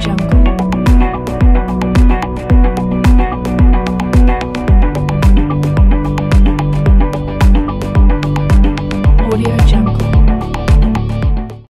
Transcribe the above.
Jungle.